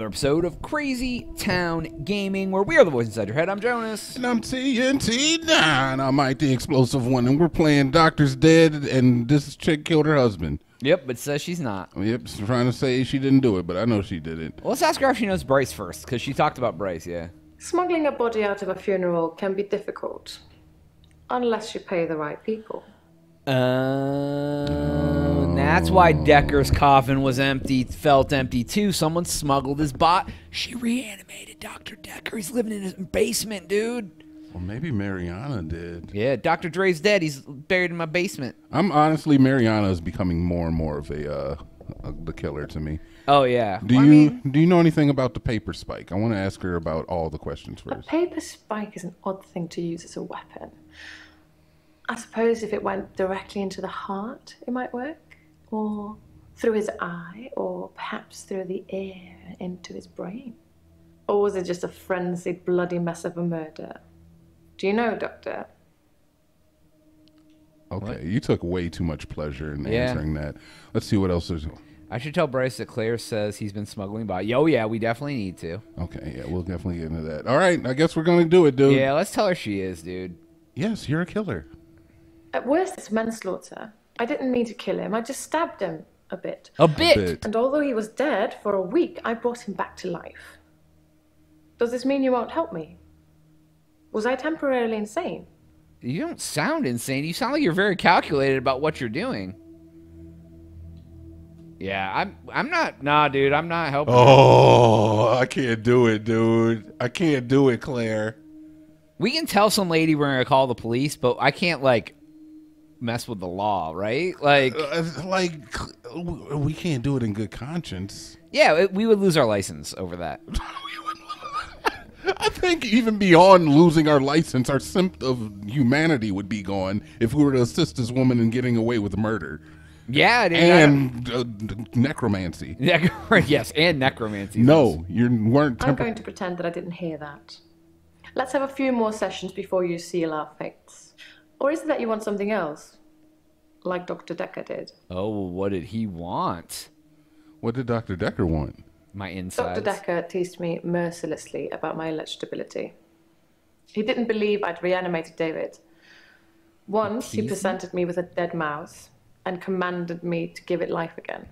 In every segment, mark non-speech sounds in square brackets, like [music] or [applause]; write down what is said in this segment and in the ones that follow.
another episode of Crazy Town Gaming, where we are the voice inside your head. I'm Jonaas. And I'm TNT9. I'm Mike the Explosive One, and we're playing Doctor Dekker, and this chick killed her husband. Yep, but says she's not. Yep, she's trying to say she didn't do it, but I know she did it. Well, let's ask her if she knows Bryce first, because she talked about Bryce, yeah. Smuggling a body out of a funeral can be difficult, unless you pay the right people. Uh, that's why Dekker's coffin was empty, felt empty too. Someone smuggled his bot. She reanimated Dr. Dekker. He's living in his basement, dude. Well, maybe Mariana did. Yeah, Dr. Dre's dead. He's buried in my basement. I'm honestly, Mariana is becoming more and more of a, uh, a the killer to me. Oh yeah. Do Well, I you mean, do you know anything about the paper spike? I want to ask her about all the questions first. A first. paper spike is an odd thing to use as a weapon. I suppose if it went directly into the heart, it might work. Or through his eye, or perhaps through the ear into his brain. Or was it just a frenzied, bloody mess of a murder? Do you know, Doctor? Okay, you took way too much pleasure in Yeah. answering that. Let's see what else there's. I should tell Bryce that Claire says he's been smuggling bot. Yo, yeah, we definitely need to. Okay, yeah, we'll definitely get into that. All right, I guess we're gonna do it, dude. Yeah, let's tell her she is, dude. Yes, you're a killer. At worst, it's manslaughter. I didn't mean to kill him, I just stabbed him a bit. A bit. bit. And although he was dead for a week, I brought him back to life. Does this mean you won't help me? Was I temporarily insane? You don't sound insane. You sound like you're very calculated about what you're doing. Yeah, I'm. I'm not. Nah, dude, I'm not helping. Oh, I can't do it, dude. I can't do it, Claire. We can tell some lady we're gonna call the police, but I can't like mess with the law, right? Like, Uh, like, we can't do it in good conscience. yeah, it, we would lose our license over that. [laughs] I think even beyond losing our license, our sense of humanity would be gone if we were to assist this woman in getting away with murder Yeah, dude. And uh, necromancy. [laughs] don't- yes, and necromancy. No, you weren't. I'm going to pretend that I didn't hear that. Let's have a few more sessions before you seal our fates. Or is it that you want something else? Like Dr. Dekker did. Oh, what did he want? what did Doctor Dekker want? My insides. Dr. Dekker teased me mercilessly about my eligibility. He didn't believe I'd reanimated David. Once he presented me with a dead mouse and commanded me to give it life again.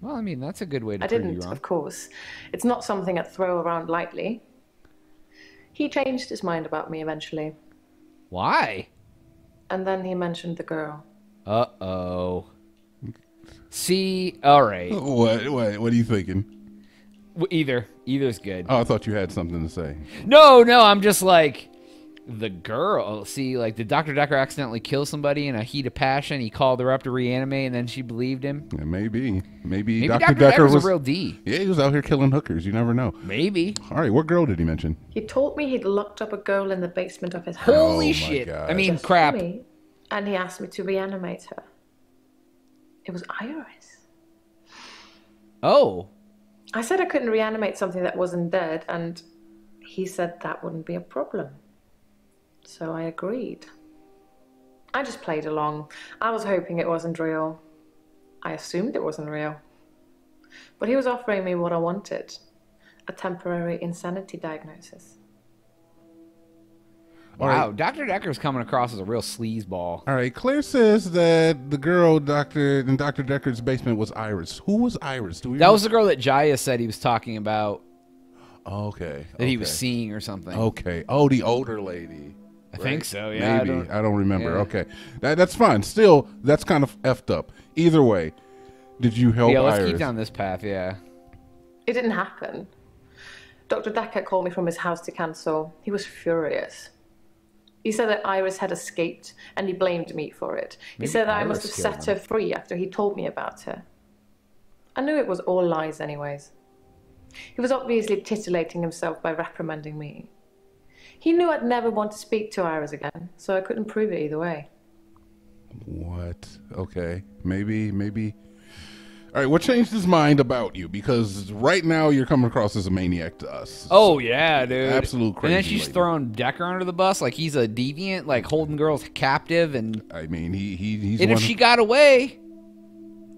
Well, I mean, that's a good way to I didn't, wrong. of course. It's not something I'd throw around lightly. He changed his mind about me eventually, Why? and then he mentioned the girl. Uh oh. See, all right. What? What? What are you thinking? W- Either, either's good. Oh, I thought you had something to say. No, no, I'm just like the girl. See, like did Dr. Dekker accidentally kill somebody in a heat of passion? He called her up to reanimate, and then she believed him. Yeah, maybe, maybe, Maybe Doctor Dr. Dekker Dekker's was. a real D. yeah, he was out here killing hookers. You never know. Maybe. All right, what girl did he mention? He told me he'd locked up a girl in the basement of his house. Holy my shit! God. I mean, Just crap. me, and he asked me to reanimate her. It was Iris. Oh, I said I couldn't reanimate something that wasn't dead, and he said that wouldn't be a problem. So I agreed. I just played along. I was hoping it wasn't real. I assumed it wasn't real. But he was offering me what I wanted a temporary insanity diagnosis. All wow! right. Dr. Dekker's coming across as a real sleazeball. All right, Claire says that the girl Doctor in Doctor Dekker's basement was Iris. Who was Iris? Do we? That was the girl that Jaya said he was talking about okay. that he was seeing or something. Okay. Oh, the older lady. I think so. Yeah. I Maybe don't- I don't, remember. yeah. Okay, that, that's fine. Still, that's kind of effed up. Either way, did you help yeah, let's Iris? keep down this path. Yeah. It didn't happen. Dr. Dekker called me from his house to cancel. He was furious. He said that Iris had escaped and he blamed me for it. He Maybe said that I must have set her free after he told me about her. I knew it was all lies, anyways. He was obviously titillating himself by reprimanding me. He knew I'd never want to speak to Iris again, so I couldn't prove it either way. What? Okay. Maybe, maybe. All right, what changed his mind about you? Because right now you're coming across as a maniac to us. Oh yeah, dude. Absolute crazy. And then she's lady. throwing Dekker under the bus like he's a deviant, like holding girls captive, and I mean, he, he he's and one if she got away,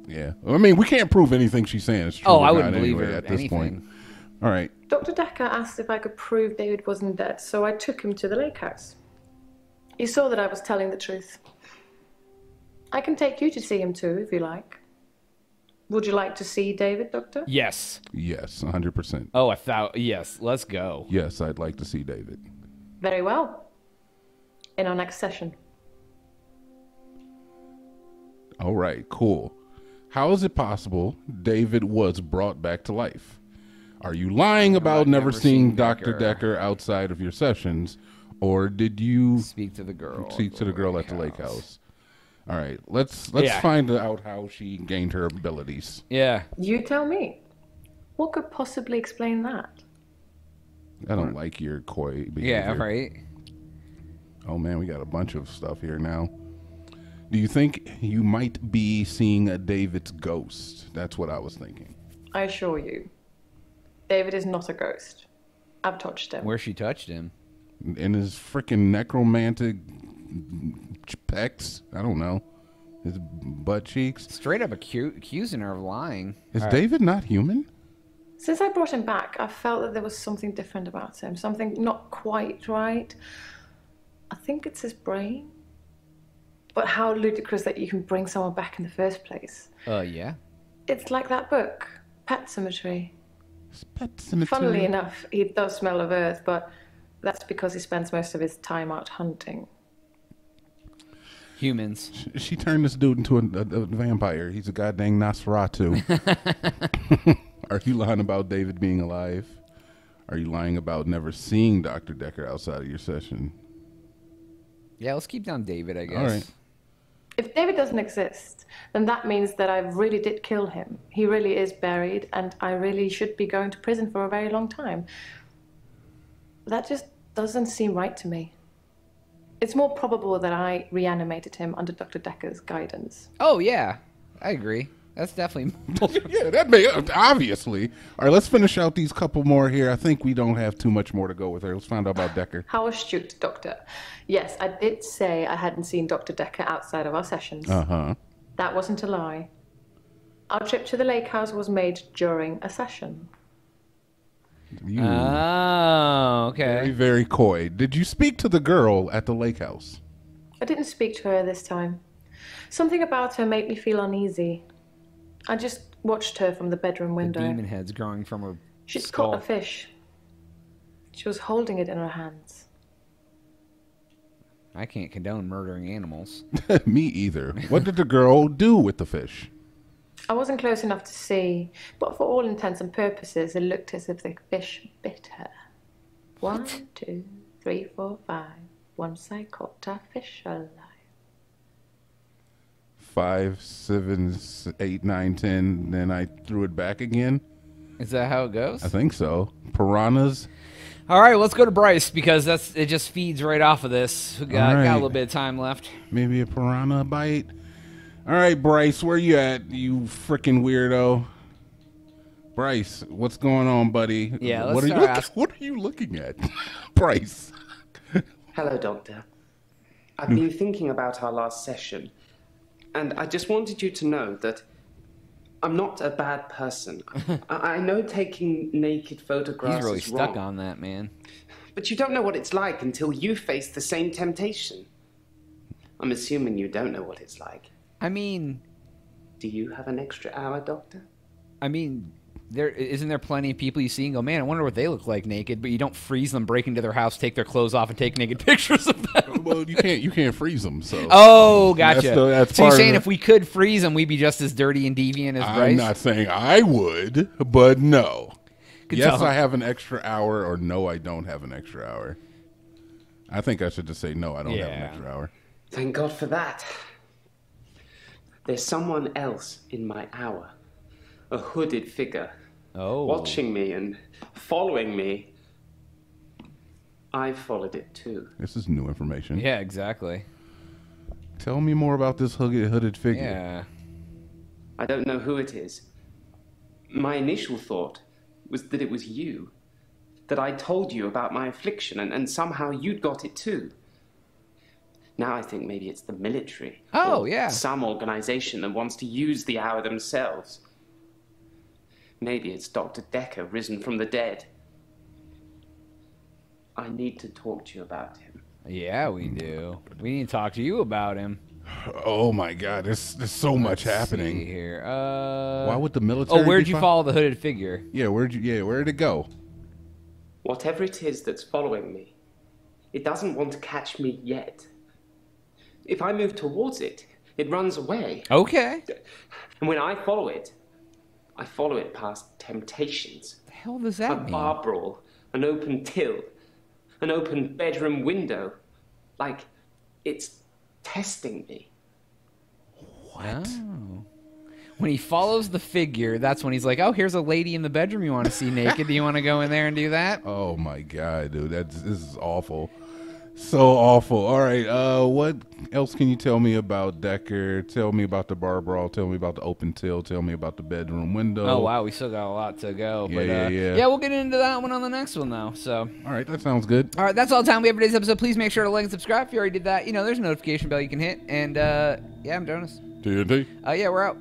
Yeah, I mean, we can't prove anything she's saying is true. Oh, I wouldn't believe anyway her at this point. All right. Dr. Dekker asked if I could prove David wasn't dead, so I took him to the lake house. He saw that I was telling the truth. I can take you to see him too, if you like. Would you like to see David, Doctor? Yes. Yes, 100%. Oh, I thought yes. Let's go. Yes, I'd like to see David. Very well. In our next session. All right, cool. How is it possible David was brought back to life? Are you lying about I've never, never seeing Dr. Dekker. Dekker outside of your sessions? Or did you Speak to the girl. speak to the girl at the lake house? All right, let's let's Yeah. find out how she gained her abilities. Yeah. You tell me. What could possibly explain that? I don't like your coy behavior. Yeah. Right. Oh man, we got a bunch of stuff here now. Do you think you might be seeing a David's ghost? That's what I was thinking. I assure you, David is not a ghost. I've touched him. Where she touched him. In his freaking necromantic pecs, I don't know, his butt cheeks. Straight up acu- accusing her of lying. Is David not human? Since I brought him back, I felt that there was something different about him, something not quite right. I think it's his brain. But how ludicrous that you can bring someone back in the first place. Uh, yeah. It's like that book, Pet Sematary. His pet cemetery. Funnily enough, he does smell of earth, but that's because he spends most of his time out hunting. Humans. She turned this dude into a, a- a vampire. He's a goddamn Nosferatu. [laughs] [laughs] Are you lying about David being alive? Are you lying about never seeing Dr. Dekker outside of your session? Yeah. Let's keep down David. I guess. All right. If David doesn't exist, then that means that I really did kill him. He really is buried, and I really should be going to prison for a very long time. That just doesn't seem right to me. It's more probable that I reanimated him under Dr. Dekker's guidance. Oh yeah. I agree. That's definitely. [laughs] [laughs] Yeah, that may obviously. All right, let's finish out these couple more here. I think we don't have too much more to go with her. Let's find out about Dekker. How astute, Doctor. Yes, I did say I hadn't seen Dr. Dekker outside of our sessions. Uh huh. That wasn't a lie. Our trip to the lake house was made during a session. You oh. Okay. very very coy. Did you speak to the girl at the lake house? I didn't speak to her this time. Something about her made me feel uneasy. I just watched her from the bedroom The window. demon heads growing from her. She'd skull. caught a fish. She was holding it in her hands. I can't condone murdering animals. [laughs] Me either. What did the girl do with the fish? I wasn't close enough to see, but for all intents and purposes, it looked as if the fish bit her. One, two, three, four, five. Once I caught a fish alive. Five, seven, s- eight, nine, ten. Then I threw it back again. Is that how it goes? I think so. Piranhas. All right, let's go to Bryce because that's it. Just feeds right off of this. We got, All got a little bit of time left. Maybe a piranha bite. All right, Bryce, where you at? You freaking weirdo. Bryce, what's going on, buddy? Yeah, let's what are you start look- ask- What are you looking at, [laughs] Bryce? Hello, Doctor. I've mm. been thinking about our last session, and I just wanted you to know that I'm not a bad person. [laughs] I, I know taking naked photographs He's really is stuck wrong, on that, man. but you don't know what it's like until you face the same temptation. I'm assuming you don't know what it's like. I mean, Do you have an extra hour, Doctor? I mean, there isn't there plenty of people you see and go, man, I wonder what they look like naked, but you don't freeze them, break into their house, take their clothes off, and take naked [laughs] pictures of them. well, you can't you can't freeze them. So Oh, gotcha. the- that's so you're saying the- if we could freeze them, we'd be just as dirty and deviant as I'm Bryce? not saying I would, but no. Could yes, tell. I have an extra hour, or no, I don't have an extra hour. I think I should just say no, I don't have an extra hour. Thank God for that. There's someone else in my hour. A hooded figure. Oh. Watching me and following me. I followed it too. This is new information. Yeah, exactly. Tell me more about this hooded, hooded figure. Yeah. I don't know who it is. My initial thought was that it was you. That I told you about my affliction and, and somehow you'd got it too. Now I think maybe it's the military. Oh, or yeah. Some organization that wants to use the hour themselves. Maybe it's Dr. Dekker risen from the dead. I need to talk to you about him. Yeah, we do. We need to talk to you about him. Oh my God, there's there's so much Let's happening. see here. Uh, Why would the military? oh, where'd be you fo- follow the hooded figure? Yeah, where'd you? Yeah, where'd it go? Whatever it is that's following me, it doesn't want to catch me yet. If I move towards it, it runs away. Okay. And when I follow it, I follow it past temptations. The hell does A that mean? bar brawl, an open till, an open bedroom window. Like it's testing me. Oh. When he follows the figure, that's when he's like, "Oh, here's a lady in the bedroom you want to see naked. Do you want to go in there and do that?" Oh my God, dude, that's this is awful. So awful. All right, uh, what else can you tell me about Dekker? Tell me about the bar brawl. Tell me about the open till. Tell me about the bedroom window. Oh wow, we still got a lot to go. Yeah, but, yeah, uh, yeah. we'll get into that one on the next one though. So, All right, that sounds good. all right, that's all the time we have for today's episode. Please make sure to like and subscribe. If you already did that, you know there's a notification bell you can hit. And uh, yeah, I'm Jonaas. TNT. Uh, yeah, we're out.